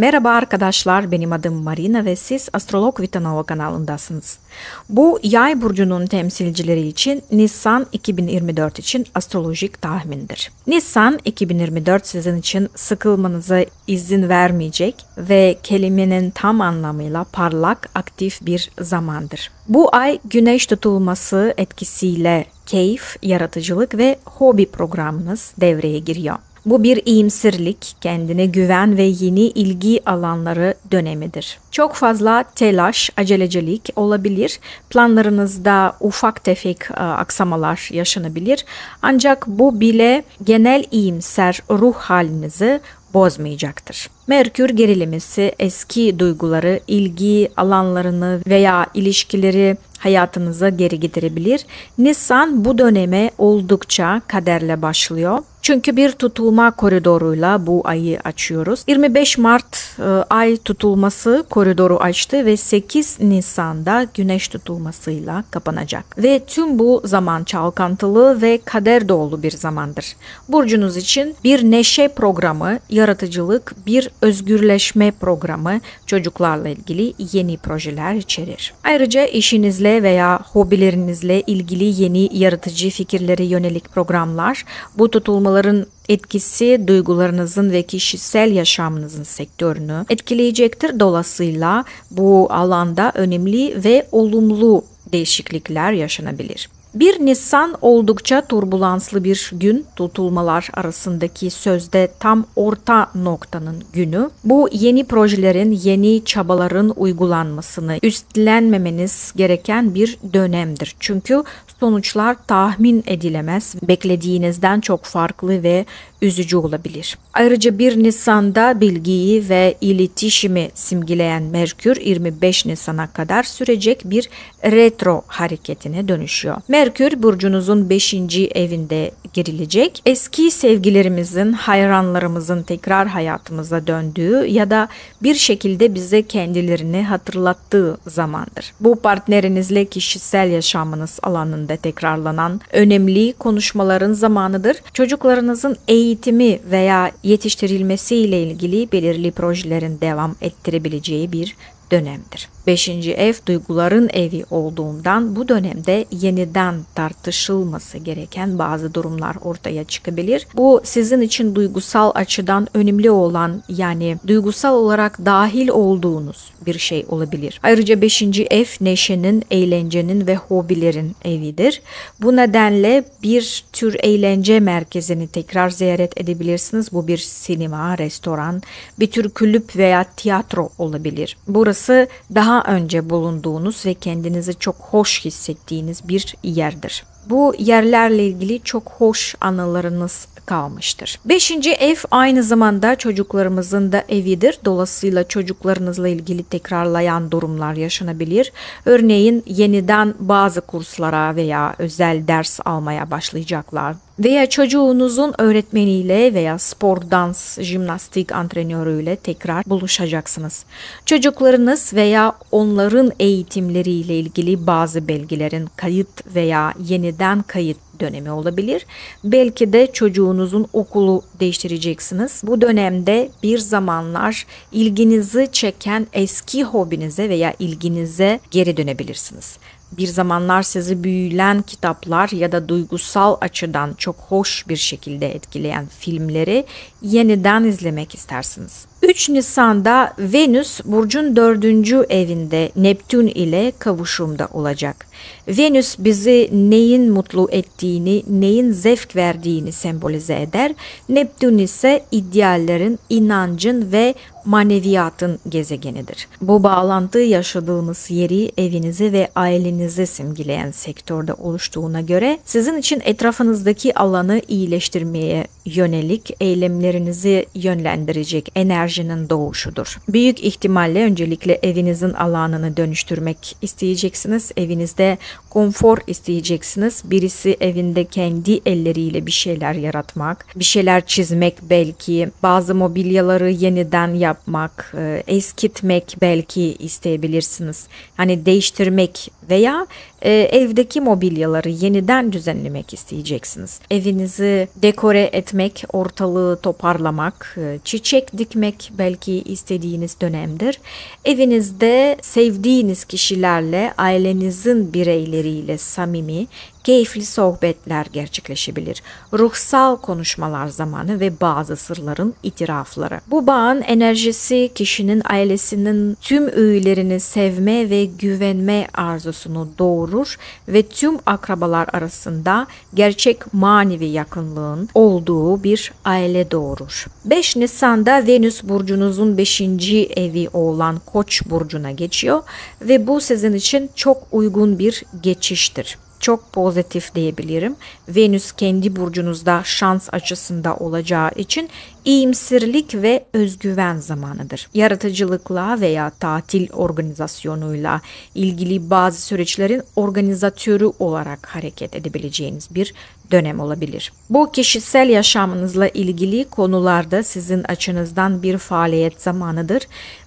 Merhaba arkadaşlar, benim adım Marina ve siz Astrolog Vitanova kanalındasınız. Bu yay burcunun temsilcileri için Nisan 2024 için astrolojik tahmindir. Nisan 2024 sizin için sıkılmanıza izin vermeyecek ve kelimenin tam anlamıyla parlak, aktif bir zamandır. Bu ay güneş tutulması etkisiyle keyif, yaratıcılık ve hobi programınız devreye giriyor. Bu bir iyimsirlik, kendine güven ve yeni ilgi alanları dönemidir. Çok fazla telaş, acelecilik olabilir. Planlarınızda ufak tefek e, aksamalar yaşanabilir. Ancak bu bile genel iyimser ruh halinizi bozmayacaktır. Merkür gerilemesi eski duyguları, ilgi alanlarını veya ilişkileri hayatınıza geri getirebilir. Nisan bu döneme oldukça kaderle başlıyor. Çünkü bir tutulma koridoruyla bu ayı açıyoruz. 25 Mart e, ay tutulması koridoru açtı ve 8 Nisan'da güneş tutulmasıyla kapanacak. Ve tüm bu zaman çalkantılı ve kader dolu bir zamandır. Burcunuz için bir neşe programı, yaratıcılık, bir özgürleşme programı çocuklarla ilgili yeni projeler içerir. Ayrıca işinizle veya hobilerinizle ilgili yeni yaratıcı fikirlere yönelik programlar bu tutulmaların etkisi duygularınızın ve kişisel yaşamınızın sektörünü etkileyecektir. Dolayısıyla bu alanda önemli ve olumlu değişiklikler yaşanabilir. 1 Nisan oldukça turbulanslı bir gün tutulmalar arasındaki sözde tam orta noktanın günü. Bu yeni projelerin, yeni çabaların uygulanmasını üstlenmemeniz gereken bir dönemdir. Çünkü sonuçlar tahmin edilemez, beklediğinizden çok farklı ve üzücü olabilir. Ayrıca 1 Nisan'da bilgiyi ve iletişimi simgeleyen Merkür 25 Nisan'a kadar sürecek bir retro hareketine dönüşüyor. Burcunuzun 5. evinde gerilecek. Eski sevgilerimizin, hayranlarımızın tekrar hayatımıza döndüğü ya da bir şekilde bize kendilerini hatırlattığı zamandır. Bu partnerinizle kişisel yaşamınız alanında tekrarlanan önemli konuşmaların zamanıdır. Çocuklarınızın eğitimi veya yetiştirilmesi ile ilgili belirli projelerin devam ettirebileceği bir dönemdir. Beşinci ev duyguların evi olduğundan bu dönemde yeniden tartışılması gereken bazı durumlar ortaya çıkabilir. Bu sizin için duygusal açıdan önemli olan yani duygusal olarak dahil olduğunuz bir şey olabilir. Ayrıca beşinci ev neşenin, eğlencenin ve hobilerin evidir. Bu nedenle bir tür eğlence merkezini tekrar ziyaret edebilirsiniz. Bu bir sinema, restoran, bir tür kulüp veya tiyatro olabilir. Burası daha daha önce bulunduğunuz ve kendinizi çok hoş hissettiğiniz bir yerdir. Bu yerlerle ilgili çok hoş anılarınız kalmıştır. Beşinci ev aynı zamanda çocuklarımızın da evidir. Dolayısıyla çocuklarınızla ilgili tekrarlayan durumlar yaşanabilir. Örneğin yeniden bazı kurslara veya özel ders almaya başlayacaklar veya çocuğunuzun öğretmeniyle veya spor, dans, jimnastik antrenörüyle tekrar buluşacaksınız. Çocuklarınız veya onların eğitimleriyle ilgili bazı belgelerin kayıt veya yeniden kayıt dönemi olabilir. Belki de çocuğunuzun okulu değiştireceksiniz. Bu dönemde bir zamanlar ilginizi çeken eski hobinize veya ilginize geri dönebilirsiniz bir zamanlar sizi büyülen kitaplar ya da duygusal açıdan çok hoş bir şekilde etkileyen filmleri yeniden izlemek istersiniz. 3 Nisan'da Venüs burcun dördüncü evinde Neptün ile kavuşumda olacak. Venüs bizi neyin mutlu ettiğini, neyin zevk verdiğini sembolize eder. Neptün ise ideallerin, inancın ve maneviyatın gezegenidir. Bu bağlantı yaşadığınız yeri, evinizi ve ailenizi simgeleyen sektörde oluştuğuna göre sizin için etrafınızdaki alanı iyileştirmeye yönelik eylemlerinizi yönlendirecek enerjinin doğuşudur. Büyük ihtimalle öncelikle evinizin alanını dönüştürmek isteyeceksiniz. Evinizde konfor isteyeceksiniz. Birisi evinde kendi elleriyle bir şeyler yaratmak, bir şeyler çizmek belki, bazı mobilyaları yeniden yapmak, e, eskitmek belki isteyebilirsiniz. Hani değiştirmek veya e, evdeki mobilyaları yeniden düzenlemek isteyeceksiniz. Evinizi dekore etmek, ortalığı toparlamak, e, çiçek dikmek belki istediğiniz dönemdir. Evinizde sevdiğiniz kişilerle, ailenizin bireyleriyle samimi, keyifli sohbetler gerçekleşebilir. Ruhsal konuşmalar zamanı ve bazı sırların itirafları. Bu bağın enerjisi kişinin ailesinin tüm üyelerini sevme ve güvenme arzusunu doğurur ve tüm akrabalar arasında gerçek manevi yakınlığın olduğu bir aile doğurur. 5 Nisan'da Venüs burcunuzun 5. evi olan Koç burcuna geçiyor ve bu sizin için çok uygun bir geçiştir çok pozitif diyebilirim. Venüs kendi burcunuzda şans açısında olacağı için iyimserlik ve özgüven zamanıdır. Yaratıcılıkla veya tatil organizasyonuyla ilgili bazı süreçlerin organizatörü olarak hareket edebileceğiniz bir dönem olabilir. Bu kişisel yaşamınızla ilgili konularda sizin açınızdan bir faaliyet zamanıdır.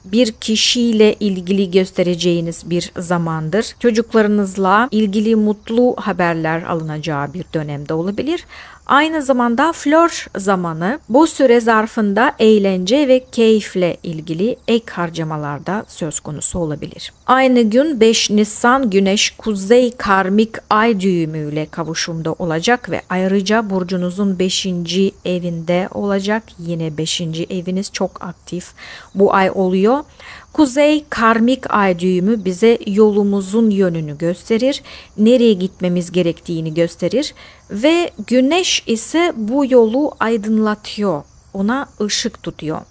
Bir kişiyle ilgili göstereceğiniz bir zamandır. Çocuklarınızla ilgili mutlu haberler alınacağı bir dönemde olabilir. Aynı zamanda flör zamanı bu süre zarfında eğlence ve keyifle ilgili ek harcamalarda söz konusu olabilir. Aynı gün 5 Nisan Güneş Kuzey Karmik Ay düğümüyle kavuşumda olacak ve ayrıca burcunuzun 5. evinde olacak. Yine 5. eviniz çok aktif bu ay oluyor. Kuzey karmik ay düğümü bize yolumuzun yönünü gösterir, nereye gitmemiz gerektiğini gösterir ve güneş ise bu yolu aydınlatıyor, ona ışık tutuyor.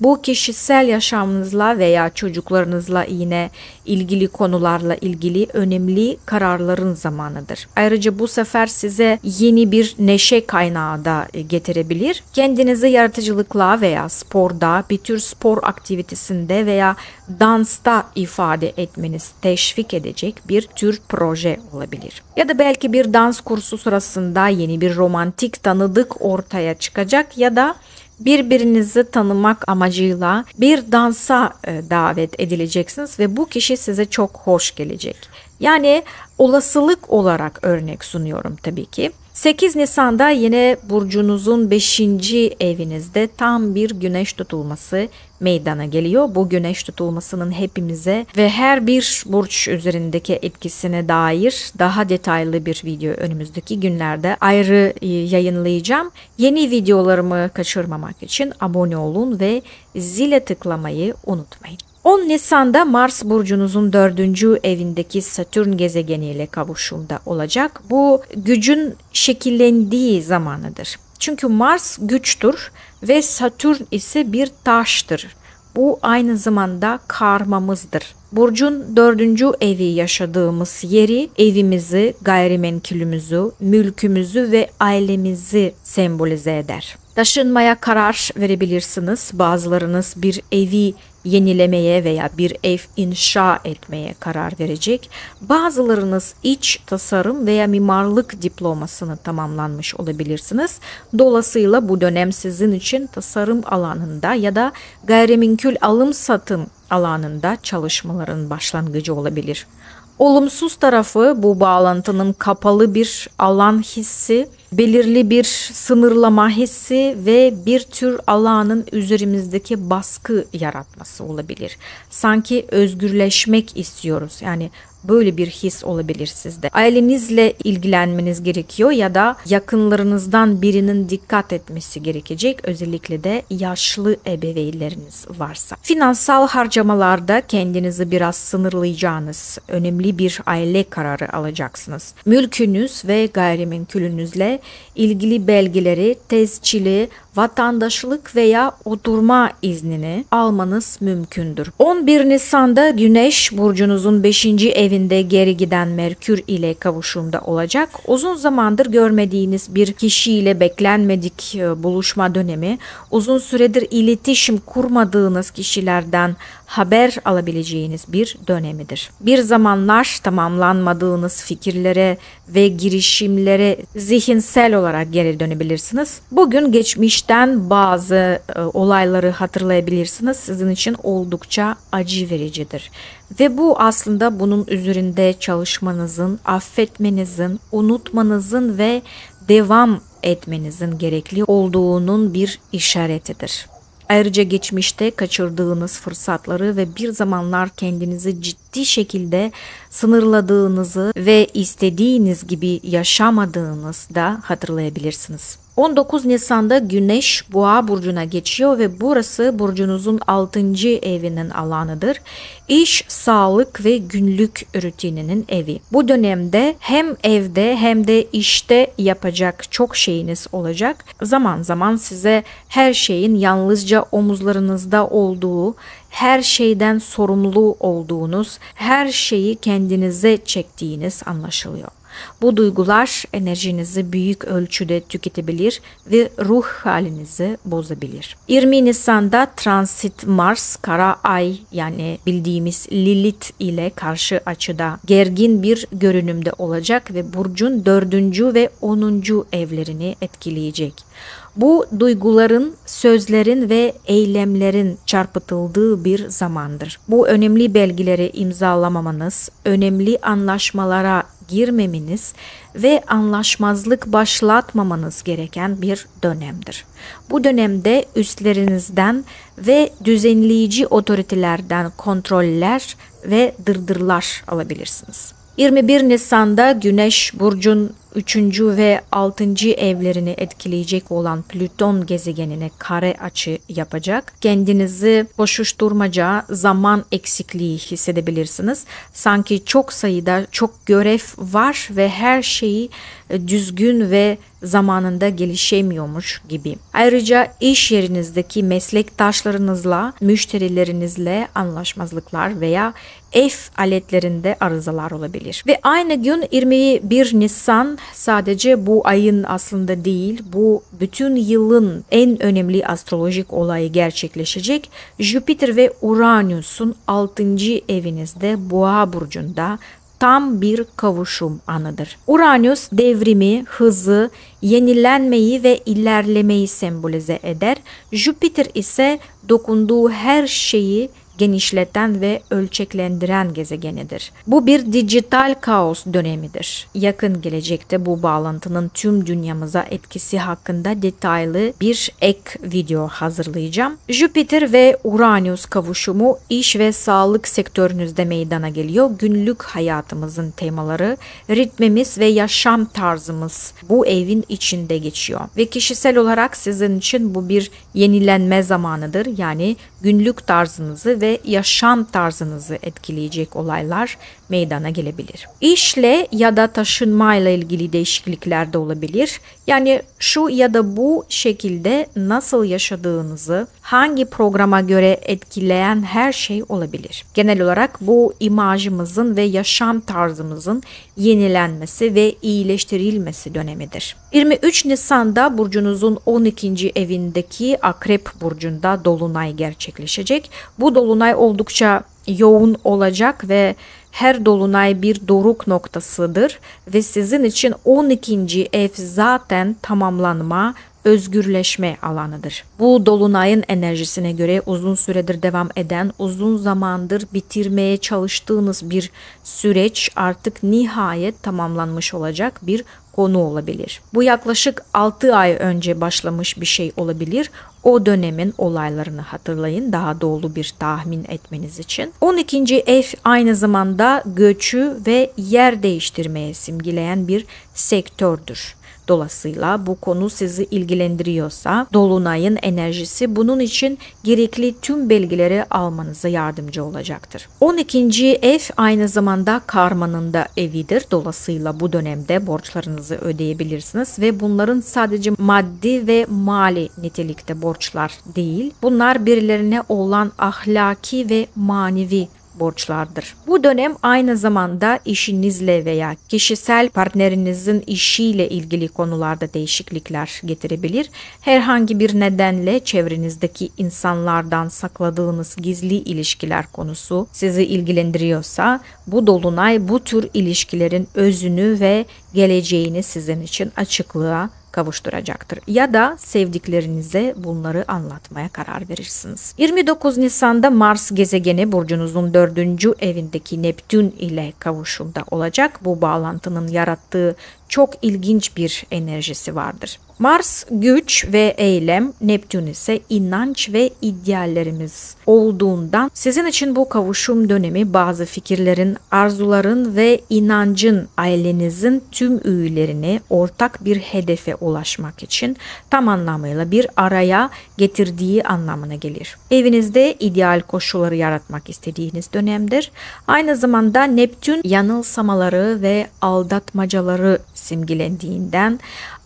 Bu kişisel yaşamınızla veya çocuklarınızla yine ilgili konularla ilgili önemli kararların zamanıdır. Ayrıca bu sefer size yeni bir neşe kaynağı da getirebilir. Kendinizi yaratıcılıkla veya sporda, bir tür spor aktivitesinde veya dansta ifade etmeniz teşvik edecek bir tür proje olabilir. Ya da belki bir dans kursu sırasında yeni bir romantik tanıdık ortaya çıkacak ya da birbirinizi tanımak amacıyla bir dansa e, davet edileceksiniz ve bu kişi size çok hoş gelecek. Yani olasılık olarak örnek sunuyorum tabii ki. 8 Nisan'da yine burcunuzun 5. evinizde tam bir güneş tutulması meydana geliyor. Bu güneş tutulmasının hepimize ve her bir burç üzerindeki etkisine dair daha detaylı bir video önümüzdeki günlerde ayrı e, yayınlayacağım. Yeni videolarımı kaçırmamak için abone olun ve zile tıklamayı unutmayın. 10 Nisan'da Mars burcunuzun dördüncü evindeki Satürn gezegeniyle kavuşumda olacak. Bu gücün şekillendiği zamanıdır. Çünkü Mars güçtür ve Satürn ise bir taştır. Bu aynı zamanda karmamızdır. Burcun dördüncü evi yaşadığımız yeri evimizi, gayrimenkulümüzü, mülkümüzü ve ailemizi sembolize eder. Taşınmaya karar verebilirsiniz. Bazılarınız bir evi yenilemeye veya bir ev inşa etmeye karar verecek. Bazılarınız iç tasarım veya mimarlık diplomasını tamamlanmış olabilirsiniz. Dolayısıyla bu dönem sizin için tasarım alanında ya da gayrimenkul alım satım alanında çalışmaların başlangıcı olabilir. Olumsuz tarafı bu bağlantının kapalı bir alan hissi, belirli bir sınırlama hissi ve bir tür alanın üzerimizdeki baskı yaratması olabilir. Sanki özgürleşmek istiyoruz. Yani böyle bir his olabilir sizde. Ailenizle ilgilenmeniz gerekiyor ya da yakınlarınızdan birinin dikkat etmesi gerekecek. Özellikle de yaşlı ebeveynleriniz varsa. Finansal harcamalarda kendinizi biraz sınırlayacağınız önemli bir aile kararı alacaksınız. Mülkünüz ve gayrimenkulünüzle ilgili belgeleri, tezçili, vatandaşlık veya oturma iznini almanız mümkündür. 11 Nisan'da Güneş burcunuzun 5. evinde geri giden Merkür ile kavuşumda olacak. Uzun zamandır görmediğiniz bir kişiyle beklenmedik e, buluşma dönemi, uzun süredir iletişim kurmadığınız kişilerden haber alabileceğiniz bir dönemidir. Bir zamanlar tamamlanmadığınız fikirlere ve girişimlere zihinsel olarak geri dönebilirsiniz. Bugün geçmişten bazı e, olayları hatırlayabilirsiniz. Sizin için oldukça acı vericidir. Ve bu aslında bunun üzerinde çalışmanızın, affetmenizin, unutmanızın ve devam etmenizin gerekli olduğunun bir işaretidir. Ayrıca geçmişte kaçırdığınız fırsatları ve bir zamanlar kendinizi ciddi şekilde sınırladığınızı ve istediğiniz gibi yaşamadığınızı da hatırlayabilirsiniz. 19 Nisan'da Güneş Boğa burcuna geçiyor ve burası burcunuzun 6. evinin alanıdır. İş, sağlık ve günlük rutininin evi. Bu dönemde hem evde hem de işte yapacak çok şeyiniz olacak. Zaman zaman size her şeyin yalnızca omuzlarınızda olduğu, her şeyden sorumlu olduğunuz, her şeyi kendinize çektiğiniz anlaşılıyor. Bu duygular enerjinizi büyük ölçüde tüketebilir ve ruh halinizi bozabilir. 20 Nisan'da transit Mars, kara ay yani bildiğimiz Lilith ile karşı açıda gergin bir görünümde olacak ve burcun 4. ve 10. evlerini etkileyecek. Bu duyguların, sözlerin ve eylemlerin çarpıtıldığı bir zamandır. Bu önemli belgeleri imzalamamanız, önemli anlaşmalara girmemeniz ve anlaşmazlık başlatmamanız gereken bir dönemdir. Bu dönemde üstlerinizden ve düzenleyici otoritelerden kontroller ve dırdırlar alabilirsiniz. 21 Nisan'da Güneş burcun 3. ve 6. evlerini etkileyecek olan Plüton gezegenine kare açı yapacak. Kendinizi koşuşturmaca, zaman eksikliği hissedebilirsiniz. Sanki çok sayıda çok görev var ve her şeyi e, düzgün ve zamanında gelişemiyormuş gibi. Ayrıca iş yerinizdeki meslektaşlarınızla, müşterilerinizle anlaşmazlıklar veya ev aletlerinde arızalar olabilir. Ve aynı gün 21 Nisan sadece bu ayın aslında değil, bu bütün yılın en önemli astrolojik olayı gerçekleşecek. Jüpiter ve Uranüs'ün 6. evinizde Boğa burcunda tam bir kavuşum anıdır. Uranüs devrimi, hızı, yenilenmeyi ve ilerlemeyi sembolize eder. Jüpiter ise dokunduğu her şeyi genişleten ve ölçeklendiren gezegenidir. Bu bir dijital kaos dönemidir. Yakın gelecekte bu bağlantının tüm dünyamıza etkisi hakkında detaylı bir ek video hazırlayacağım. Jüpiter ve Uranüs kavuşumu iş ve sağlık sektörünüzde meydana geliyor. Günlük hayatımızın temaları, ritmimiz ve yaşam tarzımız bu evin içinde geçiyor. Ve kişisel olarak sizin için bu bir yenilenme zamanıdır. Yani günlük tarzınızı ve yaşam tarzınızı etkileyecek olaylar meydana gelebilir. İşle ya da taşınmayla ilgili değişiklikler de olabilir. Yani şu ya da bu şekilde nasıl yaşadığınızı hangi programa göre etkileyen her şey olabilir. Genel olarak bu imajımızın ve yaşam tarzımızın yenilenmesi ve iyileştirilmesi dönemidir. 23 Nisan'da burcunuzun 12. evindeki Akrep burcunda dolunay gerçekleşecek. Bu dolunay oldukça yoğun olacak ve her dolunay bir doruk noktasıdır ve sizin için 12. ev zaten tamamlanma, özgürleşme alanıdır. Bu dolunayın enerjisine göre uzun süredir devam eden, uzun zamandır bitirmeye çalıştığınız bir süreç artık nihayet tamamlanmış olacak bir konu olabilir. Bu yaklaşık 6 ay önce başlamış bir şey olabilir. O dönemin olaylarını hatırlayın daha doğru bir tahmin etmeniz için. 12. ev aynı zamanda göçü ve yer değiştirmeye simgeleyen bir sektördür. Dolayısıyla bu konu sizi ilgilendiriyorsa Dolunay'ın enerjisi bunun için gerekli tüm belgeleri almanıza yardımcı olacaktır. 12. ev aynı zamanda karmanın da evidir. Dolayısıyla bu dönemde borçlarınızı ödeyebilirsiniz ve bunların sadece maddi ve mali nitelikte borçlar değil. Bunlar birilerine olan ahlaki ve manevi borçlardır. Bu dönem aynı zamanda işinizle veya kişisel partnerinizin işiyle ilgili konularda değişiklikler getirebilir. Herhangi bir nedenle çevrenizdeki insanlardan sakladığınız gizli ilişkiler konusu sizi ilgilendiriyorsa bu dolunay bu tür ilişkilerin özünü ve geleceğini sizin için açıklığa kavuşturacaktır. Ya da sevdiklerinize bunları anlatmaya karar verirsiniz. 29 Nisan'da Mars gezegeni burcunuzun dördüncü evindeki Neptün ile kavuşumda olacak. Bu bağlantının yarattığı çok ilginç bir enerjisi vardır. Mars güç ve eylem, Neptün ise inanç ve ideallerimiz olduğundan sizin için bu kavuşum dönemi bazı fikirlerin, arzuların ve inancın ailenizin tüm üyelerine ortak bir hedefe ulaşmak için tam anlamıyla bir araya getirdiği anlamına gelir. Evinizde ideal koşulları yaratmak istediğiniz dönemdir. Aynı zamanda Neptün yanılsamaları ve aldatmacaları simgelendiğinden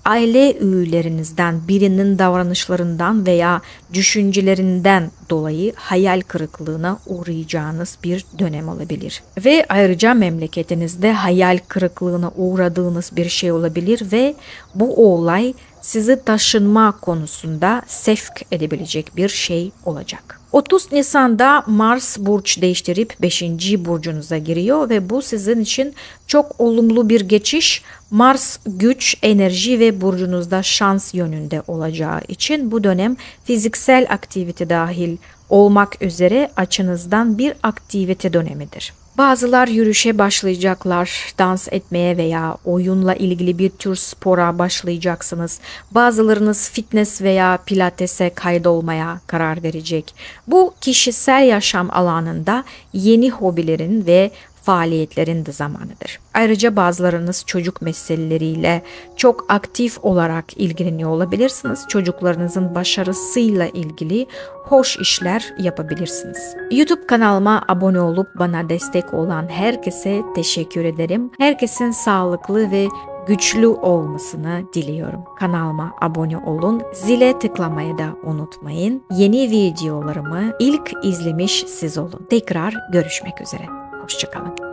aile üyelerinizden birinin davranışlarından veya düşüncelerinden dolayı hayal kırıklığına uğrayacağınız bir dönem olabilir. Ve ayrıca memleketinizde hayal kırıklığına uğradığınız bir şey olabilir ve bu olay sizi taşınma konusunda sevk edebilecek bir şey olacak. 30 Nisan'da Mars burç değiştirip 5. burcunuza giriyor ve bu sizin için çok olumlu bir geçiş. Mars güç, enerji ve burcunuzda şans yönünde olacağı için bu dönem fiziksel aktivite dahil olmak üzere açınızdan bir aktivite dönemidir. Bazılar yürüyüşe başlayacaklar, dans etmeye veya oyunla ilgili bir tür spora başlayacaksınız. Bazılarınız fitness veya pilatese kaydolmaya karar verecek. Bu kişisel yaşam alanında yeni hobilerin ve faaliyetlerin de zamanıdır. Ayrıca bazılarınız çocuk meseleleriyle çok aktif olarak ilgileniyor olabilirsiniz. Çocuklarınızın başarısıyla ilgili hoş işler yapabilirsiniz. YouTube kanalıma abone olup bana destek olan herkese teşekkür ederim. Herkesin sağlıklı ve güçlü olmasını diliyorum. Kanalıma abone olun, zile tıklamayı da unutmayın. Yeni videolarımı ilk izlemiş siz olun. Tekrar görüşmek üzere. ciekawe.